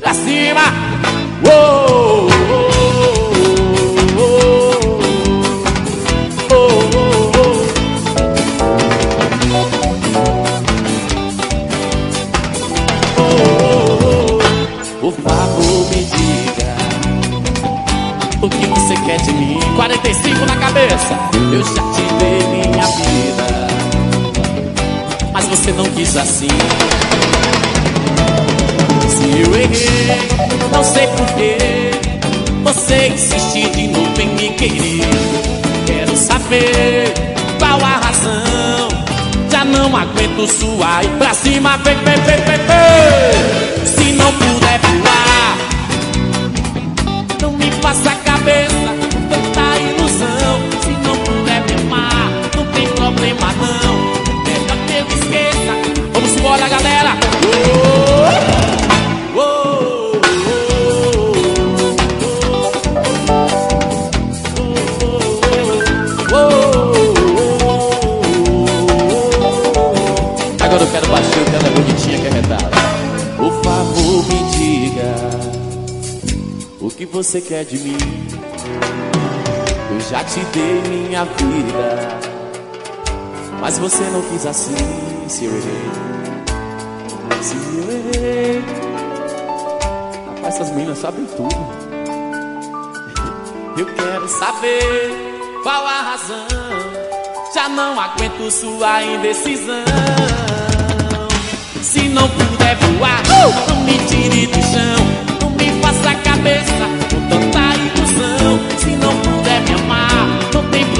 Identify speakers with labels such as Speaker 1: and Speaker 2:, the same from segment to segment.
Speaker 1: Pra cima! Uou. Por favor, me diga o que você quer de mim. 45 na cabeça, eu já te dei minha vida, mas você não quis assim. Eu errei, não sei porquê. Você insiste de novo em me querer. Quero saber qual a razão. Já não aguento suar e pra cima, vem, vem, vem, vem, vem. Se não puder voar, não me faça você quer de mim. Eu já te dei minha vida, mas você não quis assim. Se eu errei, se eu errei. Rapaz, essas meninas sabem tudo. Eu quero saber qual a razão. Já não aguento sua indecisão. Se não puder voar, não me tire do chão. Não me faça a cabeça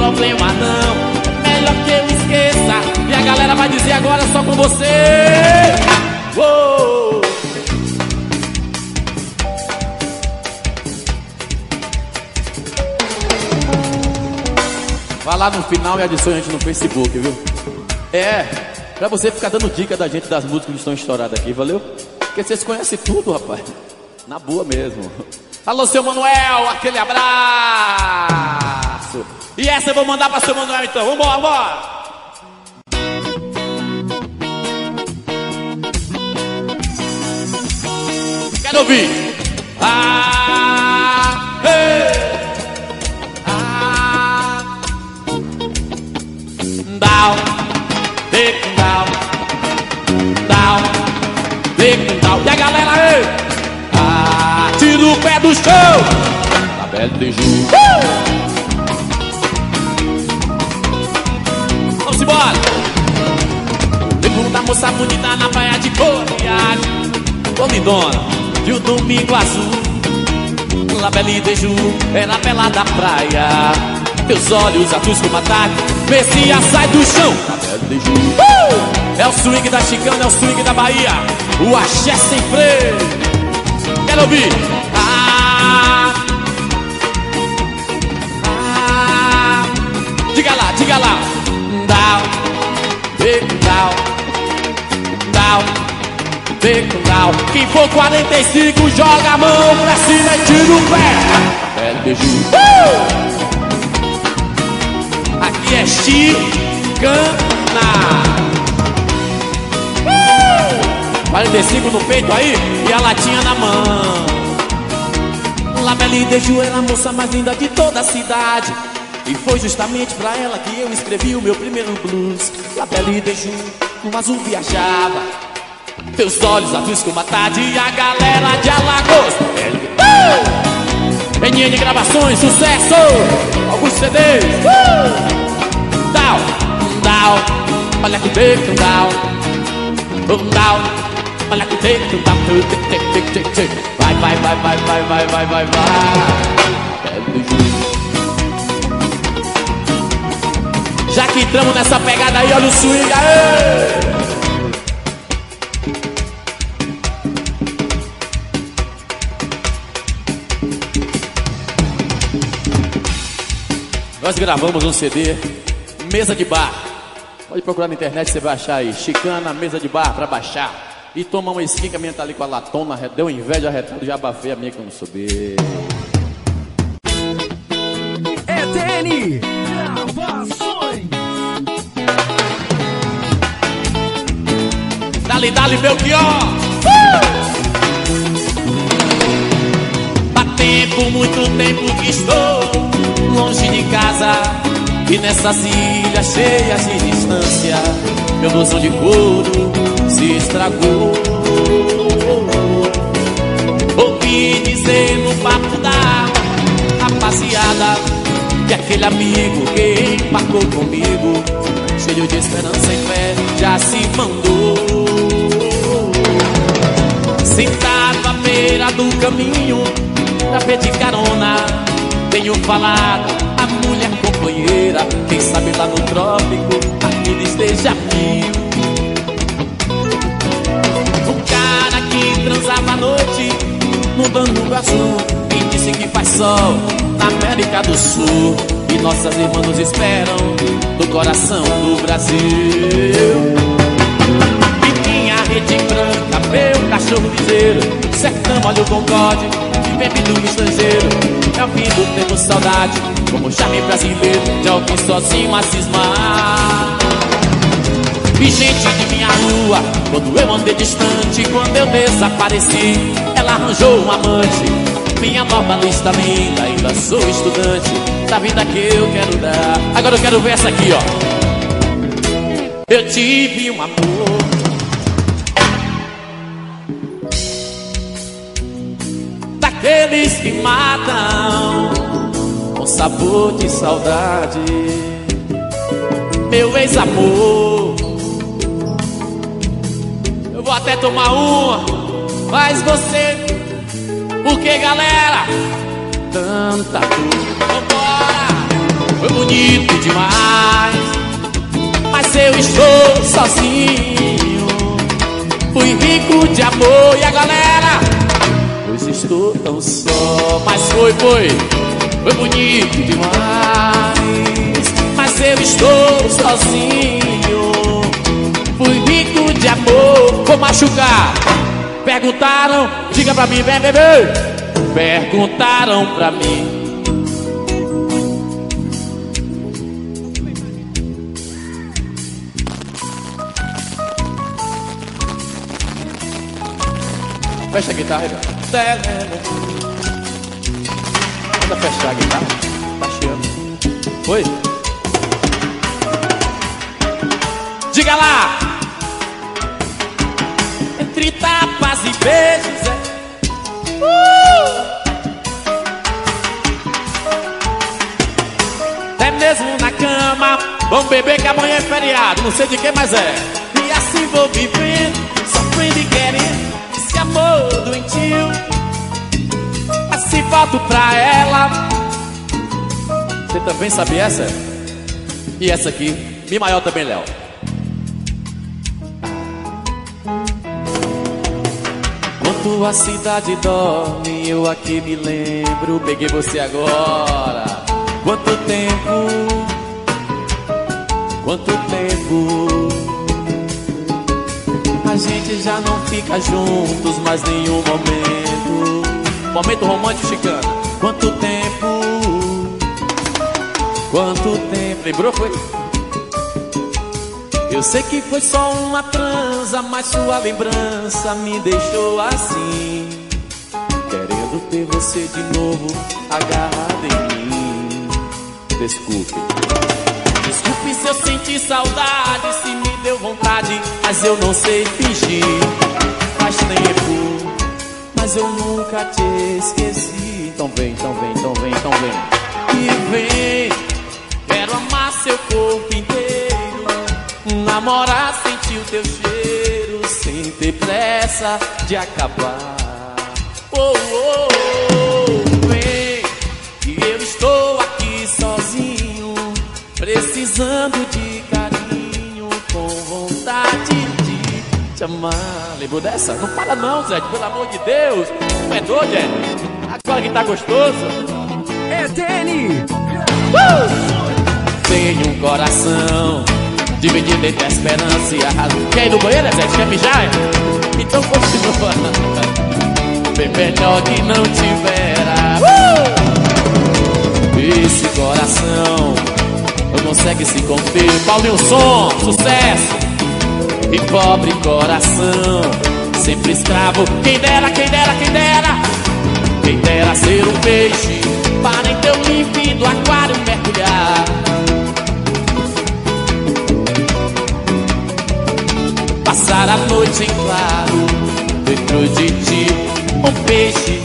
Speaker 1: problema não. Melhor que eu esqueça. E a galera vai dizer agora só com você. Uou! Vai lá no final e adicione a gente no Facebook, viu? É, pra você ficar dando dica da gente das músicas que estão estouradas aqui, valeu? Porque vocês conhecem tudo, rapaz. Na boa mesmo. Alô, seu Manuel, aquele abraço. E essa eu vou mandar pra seu Manuel então. Vambora, vambora. Quero ouvir. Ah, ei. Ah, down, big down, down, big down. E a galera aí? Ah, tira o pé do chão. Tá belo de Ju. Vamos embora. Lembro da moça bonita na praia de Coriade. Ô lindona, de um domingo azul. La Belle de Ju, era bela da praia. Teus olhos azuis como a tarde, Messia sai do chão. De Ju. Uh! É o swing da Chicana, é o swing da Bahia. O axé sem freio. Quero ouvir. Ah, ah, diga lá, diga lá. Big down, down. Quem for 45, joga a mão pra cima e tira o pé. Beijo. Uh! Aqui é chicana. Uh! 45 no peito aí e a latinha na mão. La Belle de era a moça mais linda de toda a cidade. E foi justamente pra ela que eu escrevi o meu primeiro blues. La Belle de Ju, no azul viajava. Teus olhos azuis como a tarde e a galera de Alagoas. Uh! NN Gravações, sucesso! Alguns CDs. Uh! Down, down, olha que beco, down. Um down, olha que beco, down. Vai, vai, vai, vai, vai, vai, vai, vai, vai. Já que entramos nessa pegada aí, olha o swing aí. Nós gravamos um CD, mesa de bar. Pode procurar na internet, você vai achar aí. Chicana, mesa de bar pra baixar. E toma uma skin que a minha tá ali com a latona. Deu inveja retada, já abafei a minha não subi.
Speaker 2: ETN
Speaker 1: Dali, dali, Belchior. Uh! Há tempo, muito tempo que estou longe de casa. E nessas ilhas cheias de distância, meu blusão de couro se estragou. Ouvi dizer no papo da rapaziada que aquele amigo que embarcou comigo, cheio de esperança e fé, já se mandou. Sentado à beira do caminho, pedir carona, tenho falado a mulher companheira, quem sabe lá no trópico a vida esteja mil. Um cara que transava à noite no banco azul, me disse que faz sol na América do Sul. E nossas irmãs nos esperam do coração do Brasil. Biquinha, rede branca, cachorro ligeiro. Sertão, olha o concorde, que bebe do estrangeiro. É o fim do tempo, saudade, como charme brasileiro. De alguém sozinho a cismar. Vi gente de minha rua, quando eu andei distante, quando eu desapareci, ela arranjou um amante. Minha nova lista linda, ainda sou estudante da vida que eu quero dar. Agora eu quero ver essa aqui, ó. Eu tive um amor. Daqueles que matam com sabor de saudade. Meu ex-amor. Eu vou até tomar uma, mas você por que galera? Tanta dor Vambora Foi bonito demais Mas eu estou sozinho Fui rico de amor E a galera? Estou tão só. Mas foi, foi Foi bonito demais. Mas eu estou sozinho. Fui rico de amor Vou machucar. Perguntaram, diga pra mim, vem bebê. Perguntaram pra mim. Fecha a guitarra, velho. Manda fechar a guitarra. Tá chiando. Foi? Diga lá! Entre tapas e beijos é. Uh! Até mesmo na cama, vamos beber que amanhã é feriado, não sei de que mais é. E assim vou vivendo, sofrendo e querendo amor doentio. Se volto pra ela. Você também sabe essa? E essa aqui, Mi maior também, Léo. Enquanto a cidade dorme, eu aqui me lembro. Peguei você agora. Quanto tempo? Quanto tempo? A gente já não fica juntos mais nenhum momento. Momento romântico chicana. Quanto tempo? Quanto tempo? Lembrou? Foi? Eu sei que foi só uma transa, mas sua lembrança me deixou assim. Querendo ter você de novo agarrado em mim. Desculpe. Desculpe se eu senti saudade, se deu vontade, mas eu não sei fingir. Faz tempo, mas eu nunca te esqueci. Então vem, então vem, então vem, então vem. E vem, quero amar seu corpo inteiro. Namorar, sentir o teu cheiro sem ter pressa de acabar. Oh, oh, oh, vem, que eu estou aqui sozinho, precisando de carinho, com vontade de te amar. Lembrou dessa? Não para não, Zé, pelo amor de Deus. Não é doido, é? Agora que tá gostoso.
Speaker 2: É Dene!
Speaker 1: Uh! Tenho um coração dividido entre a esperança e a razão. Quer ir no banheiro, Zé? Quer mijar? Então continua. Bem melhor que não tivera. Uh! Esse coração não consegue se conter. Paulinho Som, sucesso! E pobre coração, sempre escravo. Quem dera, quem dera, quem dera. Quem dera ser um peixe para em teu límpido aquário mergulhar. Passar a noite em claro dentro de ti, um peixe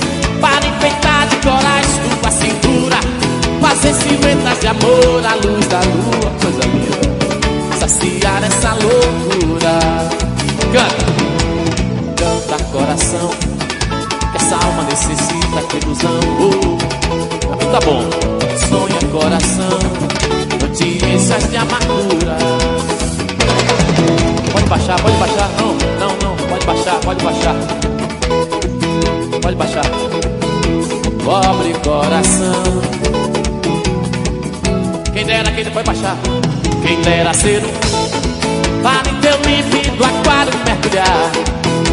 Speaker 1: fazer silhuetas de amor à luz da lua, coisa linda, saciar essa loucura. Canta, canta coração, essa alma necessita de ilusão. Oh, tá bom, sonha coração, notícias de amargura. Pode baixar, pode baixar, não, não, não, pode baixar, pode baixar. Pode baixar. Pobre coração. Dera, quem pode baixar. Quem dera ser um para em teu límpido aquário mergulhar.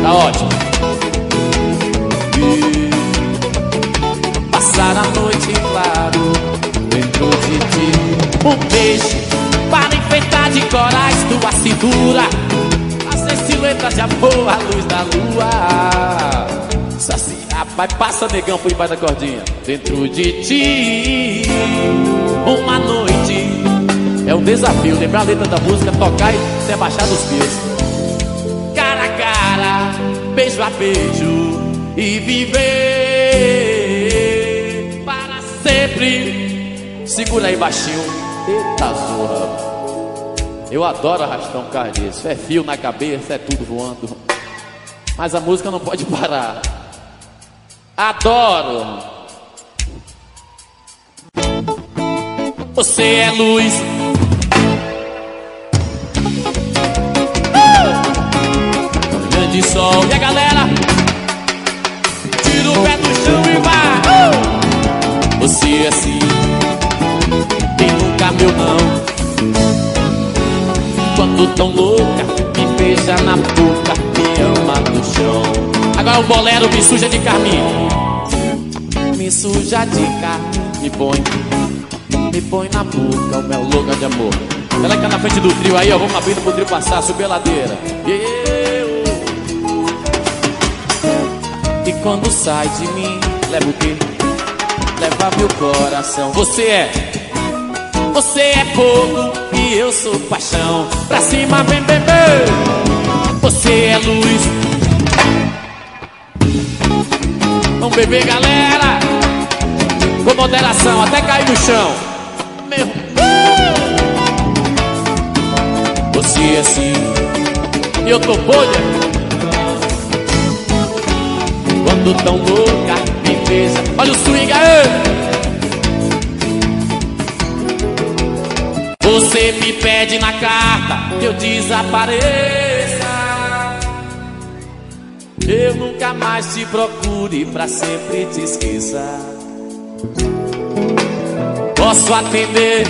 Speaker 1: Tá ótimo. E passar a noite em claro dentro de ti. Um beijo para enfeitar de corais tua cintura. Fazer silhuetas de amor à luz da lua. Vai, passa negão por debaixo da cordinha. Dentro de ti, uma noite. É um desafio, lembrar a letra da música, tocar e se abaixar dos pies. Cara a cara, beijo a beijo e viver para sempre. Segura aí baixinho. Eita zorra. Eu adoro arrastar carro desse. É fio na cabeça, é tudo voando. Mas a música não pode parar. Adoro. Você é luz. Uh! Grande sol. E a galera? Tira o pé do chão e vai. Uh! Você é assim. E nunca meu não. Quando tão louca, me beija na boca, me ama no chão. Agora o bolero me suja de carmim. Me suja de carmim, me põe, me põe na boca, o meu louca de amor. Ela que na frente do trio aí, ó, vamos abrindo pro trio passar, subir a ladeira. Eu. E quando sai de mim, leva o quê? Leva meu coração. Você é, você é fogo e eu sou paixão. Pra cima, vem beber. Você é luz. Vamos beber, galera. Com moderação, até cair no chão. Meu. Você é assim. E eu tô bolha. Quando tão louca, me beija. Olha o swing aí. Você me pede na carta que eu desapareça. Eu nunca mais te procure, pra sempre te esqueça. Posso atender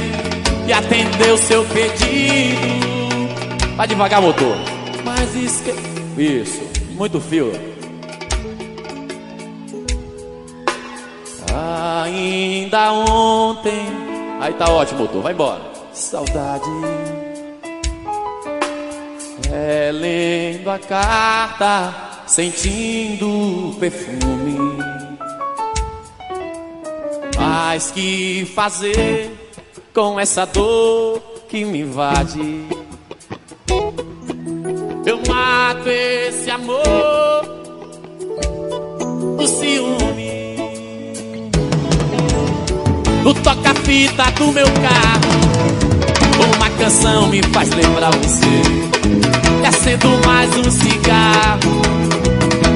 Speaker 1: e atender o seu pedido. Vai devagar, motor. Mas esque... Isso, muito fio. Ainda ontem. Aí tá ótimo, motor. Vai embora. Saudade. É lendo a carta, sentindo o perfume. Mas que fazer com essa dor que me invade? Eu mato esse amor do ciúme. O toca-fita do meu carro. Uma canção me faz lembrar você. Acendo mais um cigarro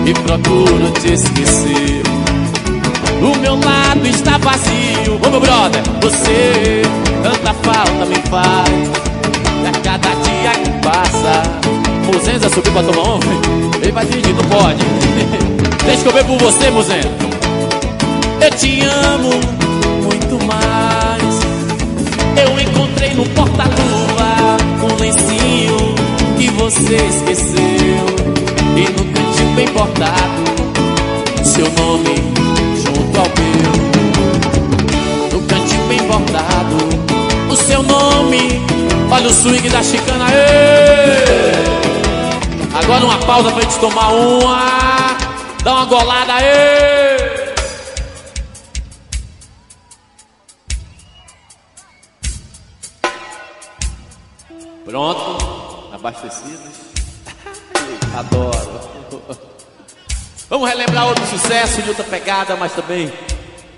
Speaker 1: e procuro te esquecer. O meu lado está vazio. Ô meu brother, você tanta falta me faz. A cada dia que passa, Muzenza subiu pra tomar um. Ele vai dirigir, não pode. Deixa eu ver por você, Muzenza. Eu te amo muito mais. Seu nome junto ao meu. No cantinho bem bordado, o seu nome. Olha o swing da chicana! Agora uma pausa pra gente tomar uma. Dá uma golada aí. Pronto, abastecidos. Adoro. Vamos relembrar outro sucesso de outra pegada, mas também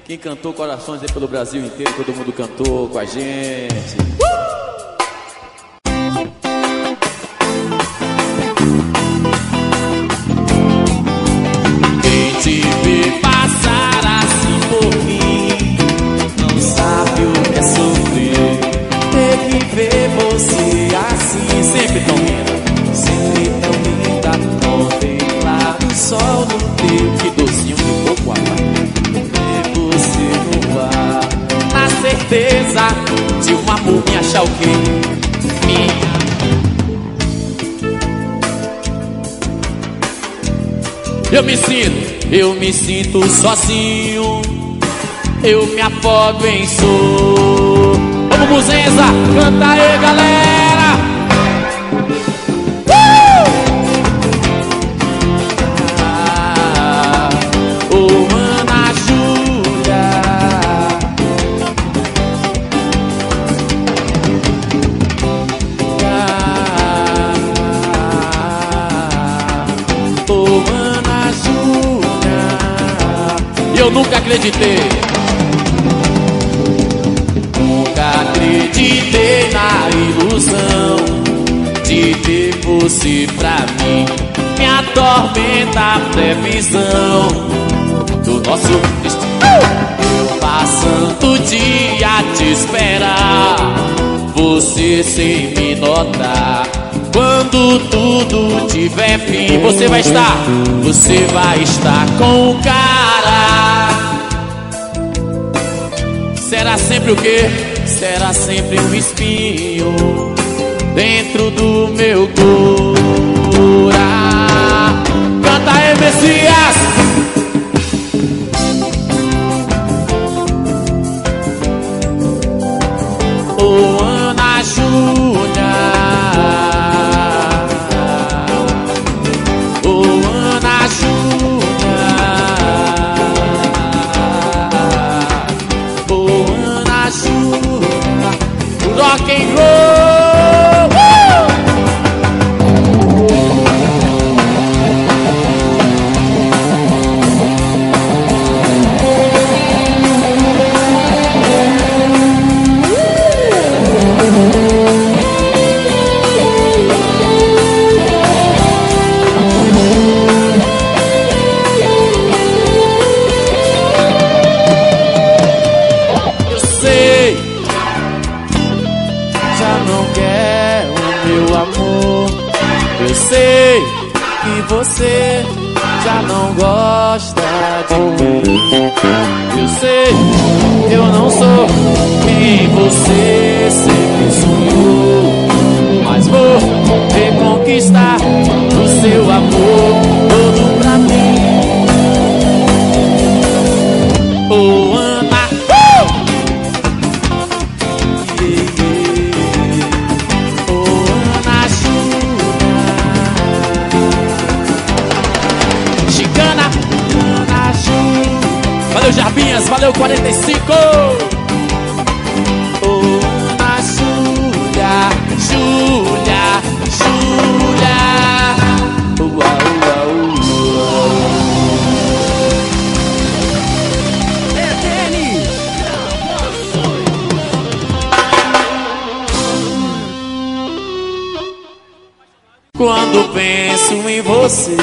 Speaker 1: quem cantou corações aí pelo Brasil inteiro, todo mundo cantou com a gente. Eu me sinto, eu me sinto sozinho. Eu me afogo em sor. Vamos, Muzenza, canta aí, galera. Você pra mim. Me atormenta a previsão do nosso destino. Eu passando o dia a te esperar, você sem me notar. Quando tudo tiver fim, você vai estar, você vai estar com o cara. Será sempre o quê? Será sempre um espinho dentro do meu coração. Canta aí, Messias! Valeu, Jarbinhas, valeu, 45. Ô, Ana Júlia, Júlia, Júlia. Ua, ua, ua.
Speaker 2: É Dene.
Speaker 1: Quando penso em você,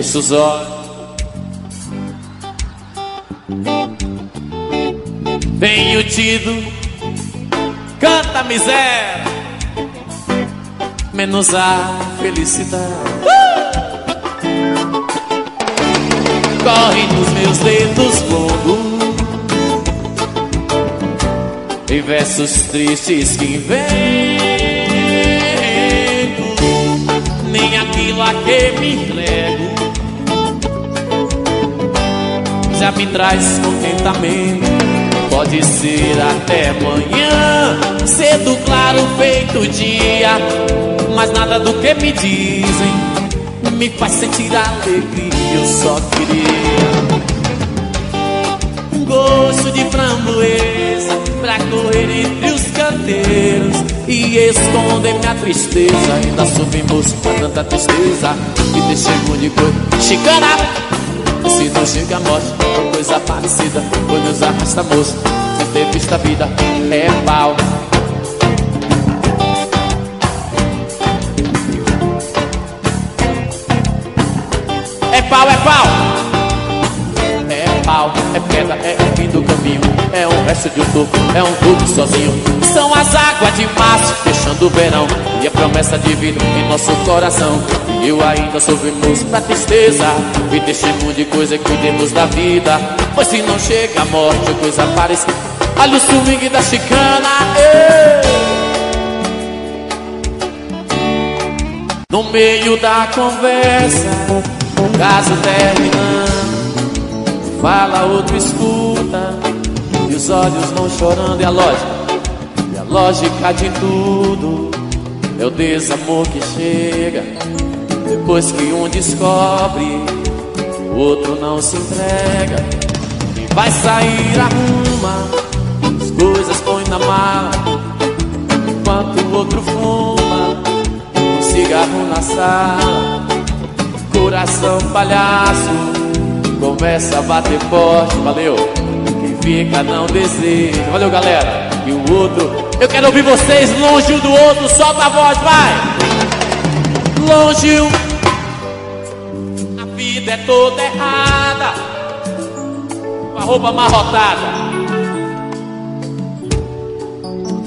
Speaker 1: fecho os olhos. Tenho tido canta miséria, menos a felicidade. Corre nos meus dedos longos em versos tristes que invento, nem aquilo a que me entrego já me traz contentamento. Pode ser até amanhã, cedo, claro, feito dia. Mas nada do que me dizem me faz sentir alegria. Eu só queria um gosto de framboesa pra correr entre os canteiros e esconder minha tristeza. Ainda subimos com tanta tristeza e deixei de coisa. Chicana! Se não chega a morte ou coisa parecida. Quando nos arrasta moço Se ter visto a vida. É pau. É pau, é pau. É pau, é pedra, é o fim do caminho É um resto de um é um tubo sozinho. São as águas de março fechando o verão. E a promessa de vida em nosso coração. E eu ainda sofremos pra tristeza. E testemunho de coisa que cuidemos da vida. Pois se não chega a morte coisa parecida. Olha o swing da chicana ei! No meio da conversa Caso terminando. Fala, outro escuta E os olhos vão chorando E a lógica E a lógica de tudo É o desamor que chega. Depois que um descobre O outro não se entrega. E vai sair, arruma As coisas põe na mala. Enquanto o outro fuma Um cigarro na sala. Coração palhaço Começa a bater forte, valeu. Quem fica não deseja Valeu galera. E o outro Eu quero ouvir vocês longe um do outro. Solta a voz, vai. Longe A vida é toda errada. Com a roupa amarrotada.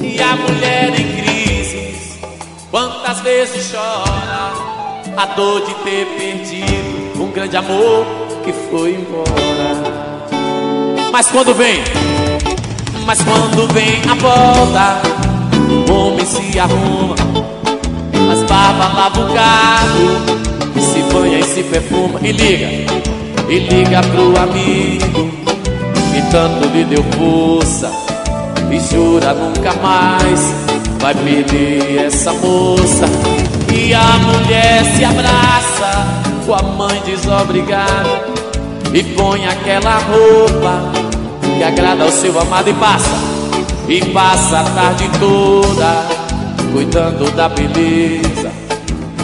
Speaker 1: E a mulher em crise. Quantas vezes chora a dor de ter perdido um grande amor que foi embora. Mas quando vem, mas quando vem a volta, o homem se arruma, as barbas lava o carro, se banha e se perfuma e liga, e liga pro amigo que tanto lhe deu força e jura nunca mais vai perder essa moça. E a mulher se abraça com a mãe desobrigada E põe aquela roupa que agrada ao seu amado e passa E passa a tarde toda cuidando da beleza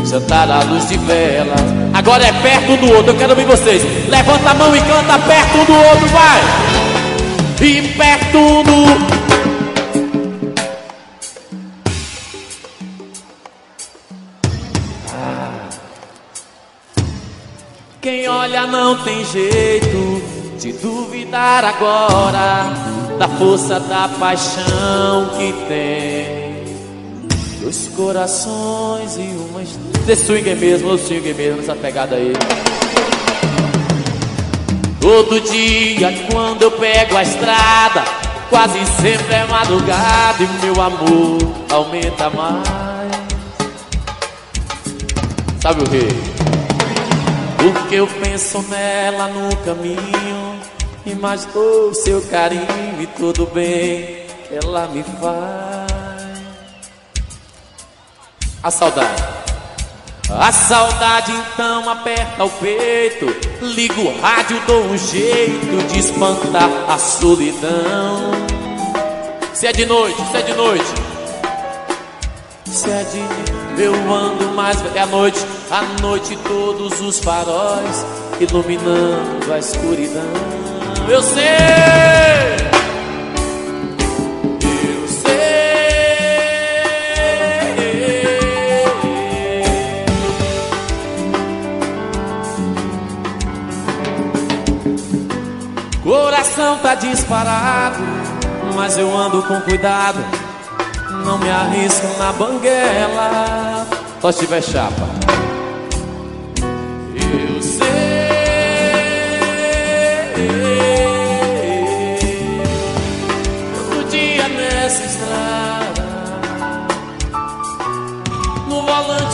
Speaker 1: Jantar à luz de vela. Agora é perto do outro, eu quero ouvir vocês. Levanta a mão e canta perto do outro, vai! E perto do Quem olha não tem jeito de duvidar agora da força da paixão que tem. Dois corações e uma estrela. swing mesmo, swing mesmo, essa pegada aí. Todo dia quando eu pego a estrada, quase sempre é madrugada e meu amor aumenta mais. Sabe o que? Porque eu penso nela no caminho Imagino seu carinho e tudo bem que ela me faz. A saudade. A saudade então aperta o peito. Ligo o rádio, dou um jeito de espantar a solidão. Se é de noite, se é de noite. Se é de eu ando mais é a noite, a noite todos os faróis iluminando a escuridão. Eu sei. Eu sei. Coração tá disparado, mas eu ando com cuidado não me arrisco na banguela Só se tiver chapa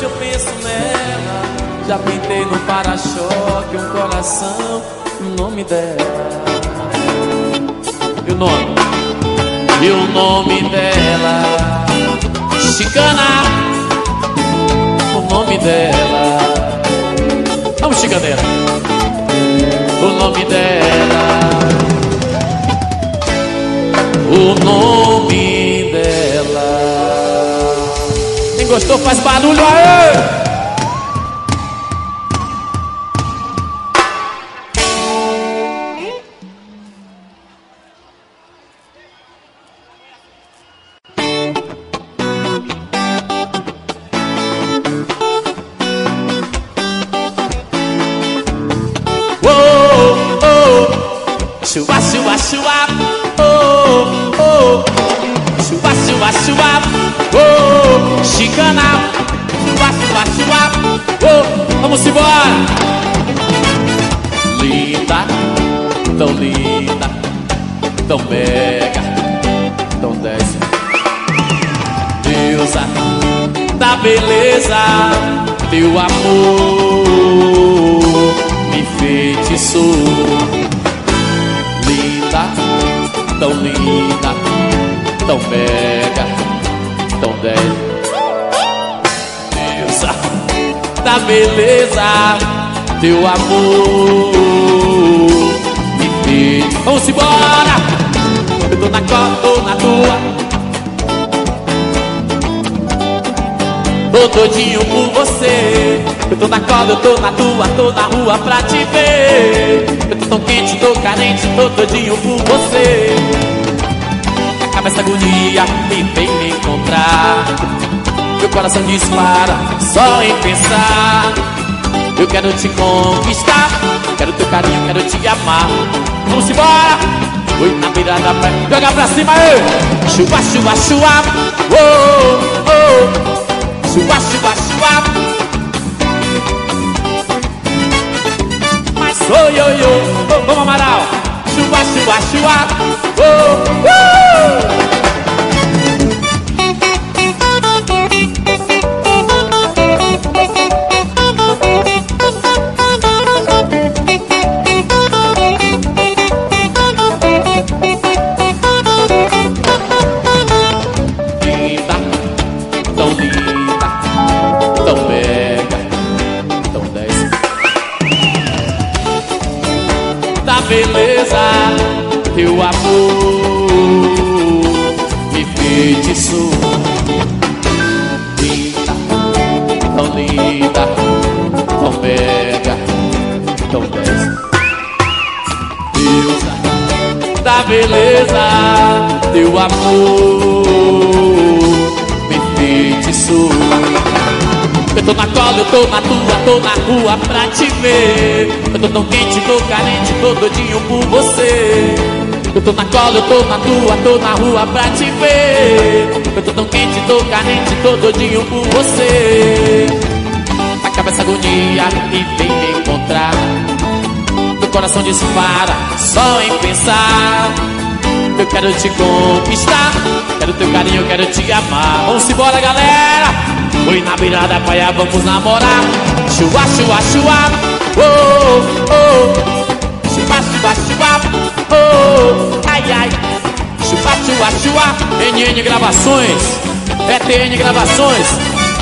Speaker 1: eu penso nela. Já pintei no para-choque um coração O nome dela. E o nome? E o nome dela? Chicana. O nome dela. Vamos, chicaneira gostou faz barulho aí teu amor me fez. Vamos embora! Eu tô na cola, tô na tua. Tô todinho por você. Eu tô na cola, eu tô na tua, tô na rua pra te ver. Eu tô tão quente, tô carente, tô todinho por você. Acaba essa agonia e vem me encontrar. Meu coração dispara só em pensar. Eu quero te conquistar Quero teu carinho, quero te amar. Vamos embora. Oi, na beira da praia Joga pra cima aí Chuva, chuva, chuva. Oh, oh Chuva, chuva, chuva. Mas oi, oi, oi. Vamos, Amaral Chuva, chuva, chuva Cola, eu tô na tua, tô na rua pra te ver. Eu tô tão quente, tô carente, tô doidinho por você. Acaba essa agonia e vem me encontrar. Meu coração dispara só em pensar. Eu quero te conquistar Quero teu carinho, quero te amar. Vamos embora, galera. Oi na beirada praia, vamos namorar. Chua, chua, chua. Oh, oh. Chua, chua, chua Oh, ai, ai. Chua, chua, chua NN Gravações. ETN Gravações.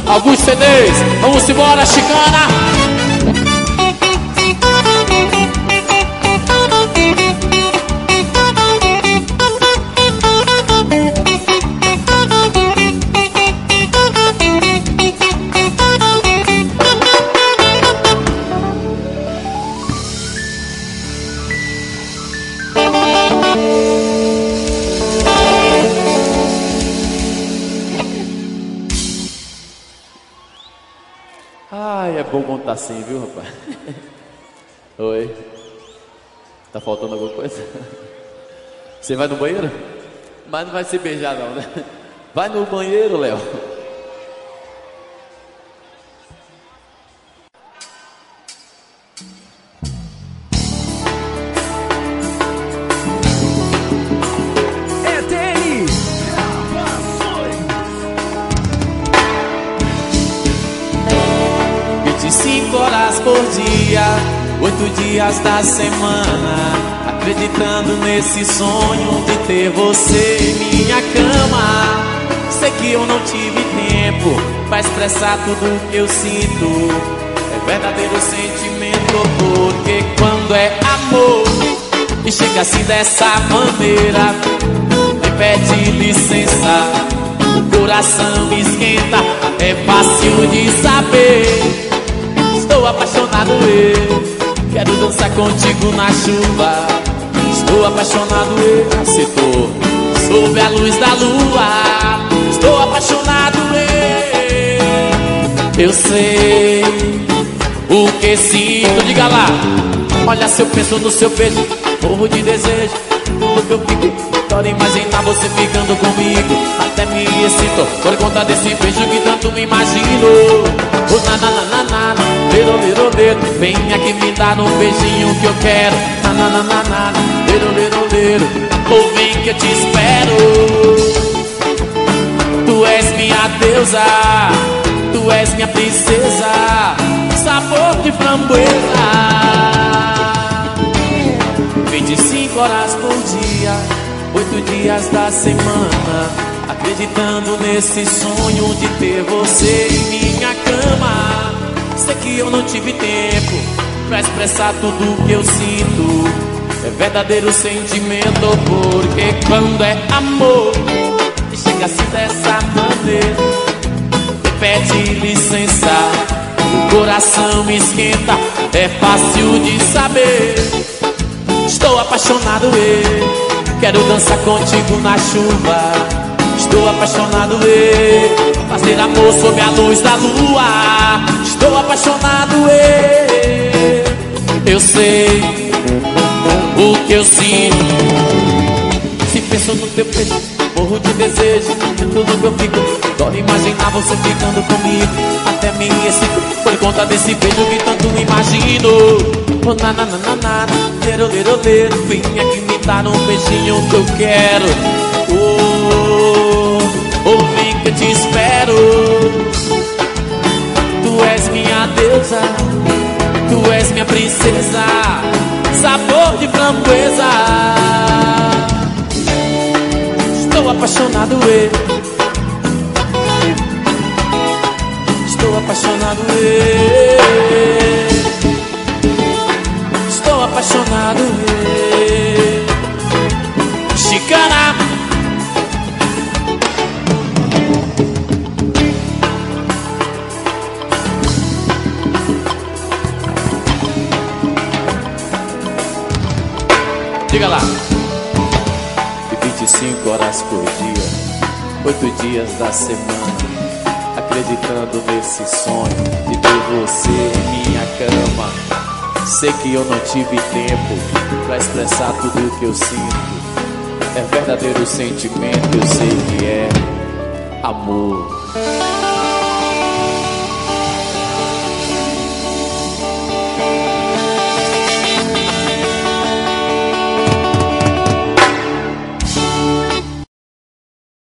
Speaker 1: Alguns CDs Vamos embora, chicana tá assim, viu, rapaz? Oi. Tá faltando alguma coisa? Você vai no banheiro? Mas não vai se beijar não, né? Vai no banheiro, Léo. Da semana Acreditando nesse sonho de ter você em minha cama. Sei que eu não tive tempo pra expressar tudo que eu sinto. É verdadeiro sentimento, porque quando é amor e chega assim dessa maneira, nem pede licença. O coração esquenta, é fácil de saber. Estou apaixonado, eu contigo na chuva. Estou apaixonado, eu aceitou. Sob a luz da lua, estou apaixonado, eu. Eu sei o que sinto, diga lá. Olha se eu penso no seu beijo, morro de desejo. Tudo que eu fico, adoro imaginar você ficando comigo. Até me excito por conta desse beijo que tanto me imagino. Oh, na na na na na. Lero, lero, lero. Vem aqui me dar um beijinho que eu quero. Na na na na na, lero, lero, lero. Ou vem que eu te espero. Tu és minha deusa, tu és minha princesa, sabor de framboesa. 25 horas por dia, 8 dias da semana, acreditando nesse sonho de ter você em minha cama. Sei que eu não tive tempo pra expressar tudo que eu sinto. É verdadeiro sentimento, porque quando é amor, chega assim dessa maneira. Pede licença, o coração esquenta, é fácil de saber. Estou apaixonado, eu quero dançar contigo na chuva. Estou apaixonado, eu fazer amor sob a luz da lua. Estou apaixonado, eu eu sei o que eu sinto. Se penso no teu peito, morro de desejo de tudo que eu fico. Adoro imaginar você ficando comigo. Até me excito por conta desse beijo que tanto imagino. Oh, na na na na na, lero lero lero. Vem aqui me dar um beijinho que eu quero. Oh, oh, vem que eu te espero. Tu és minha deusa, tu és minha princesa, sabor de framboesa. Estou apaixonado, eu. Estou apaixonado, eu. Apaixonado. Chicana. Diga lá. De 25 horas por dia, oito dias da semana acreditando nesse sonho de ter você em minha cama. Sei que eu não tive tempo pra expressar tudo que eu sinto. É verdadeiro sentimento, eu sei que é amor.